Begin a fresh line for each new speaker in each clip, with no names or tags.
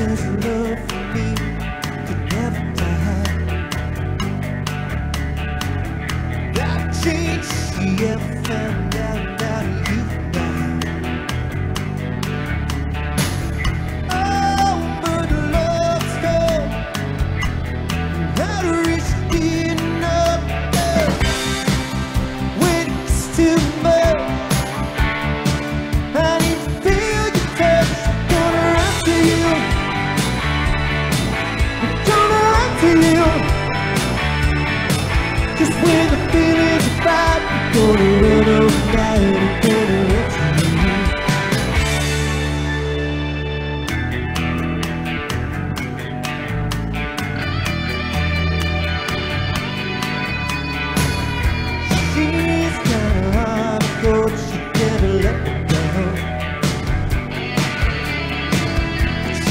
Your love for me could never die That changed she ever found out Just when the feeling's about Gonna run over night Gonna run you She's kinda hard to go, she never let me down.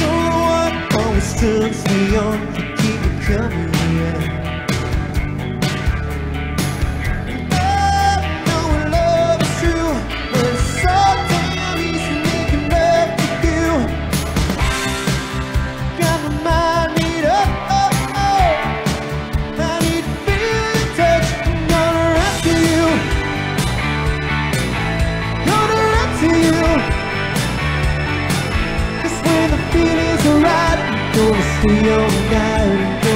Only what always turns me on to keep me coming around. Stay all night.